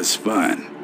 was fun.